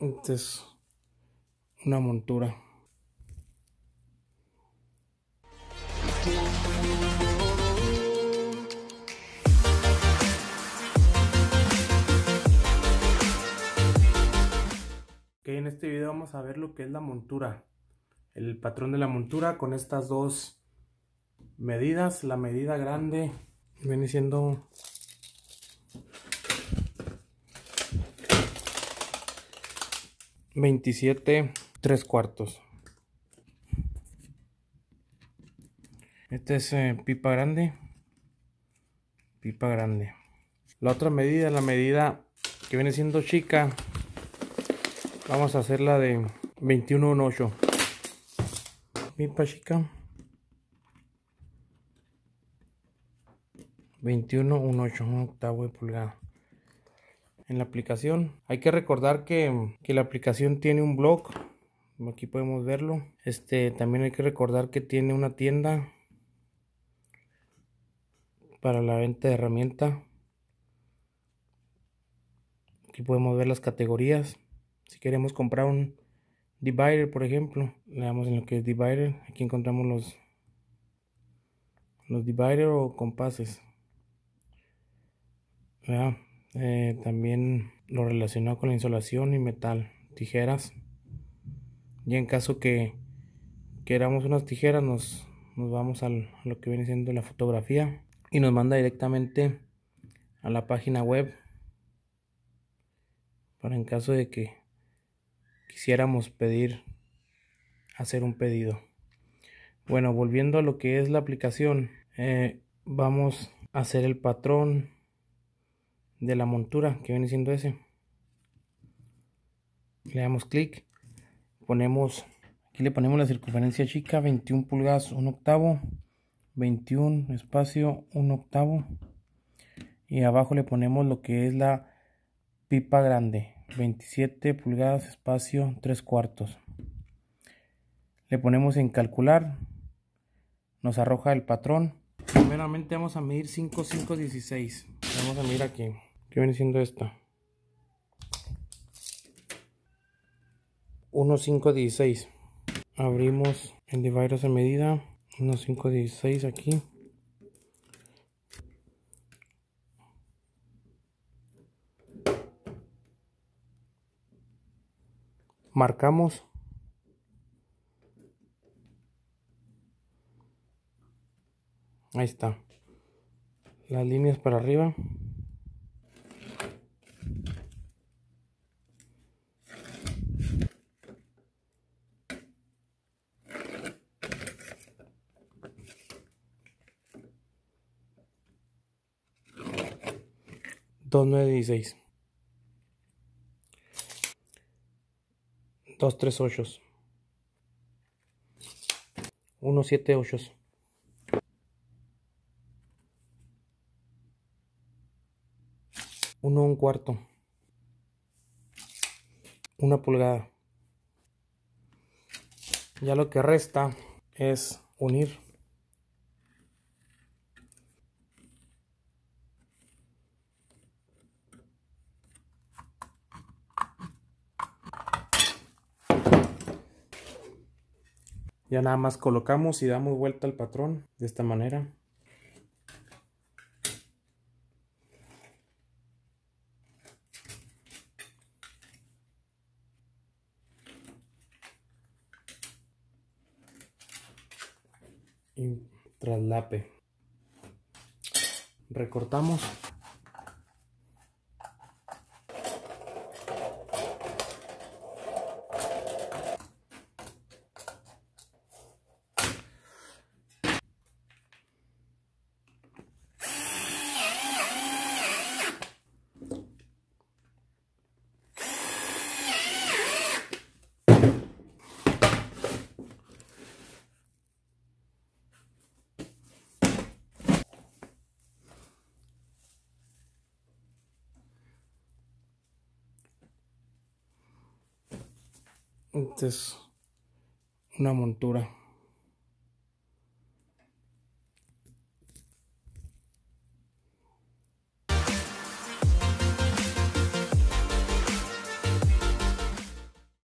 Esta es una montura. Ok, en este video vamos a ver lo que es la montura. El patrón de la montura con estas dos medidas. La medida grande viene siendo Veintisiete tres cuartos. Este es eh, pipa grande. Pipa grande. La otra medida, la medida que viene siendo chica. Vamos a hacerla de 21 Pipa chica. 21, un 8, un octavo de pulgada. En la aplicación hay que recordar que, que, la aplicación tiene un blog. Aquí podemos verlo. Este también hay que recordar que tiene una tienda para la venta de herramienta. Aquí podemos ver las categorías. Si queremos comprar un divider, por ejemplo, le damos en lo que es divider. Aquí encontramos los los divider o compases. Eh, también lo relacionado con la insolación y metal, tijeras. Y en caso que queramos unas tijeras, nos, nos vamos a lo que viene siendo la fotografía y nos manda directamente a la página web para en caso de que quisiéramos pedir hacer un pedido bueno volviendo a lo que es la aplicación eh, vamos a hacer el patrón de la montura que viene siendo ese. Le damos clic ponemos aquí le ponemos la circunferencia chica 21 pulgadas un octavo 21 espacio un octavo. Y abajo le ponemos lo que es la pipa grande 27 pulgadas espacio 3 cuartos. Le ponemos en calcular nos arroja el patrón. Primeramente vamos a medir 5 5 16 vamos a medir aquí ¿Qué viene siendo esta? 1.516 abrimos el divider a medida. 1.516 aquí. Marcamos. Ahí está. Las líneas para arriba dos tres ocho. uno siete ocho. uno un cuarto. una pulgada. Ya lo que resta es unir Ya nada más colocamos y damos vuelta al patrón de esta manera. Y traslape. Recortamos. Esta es una montura.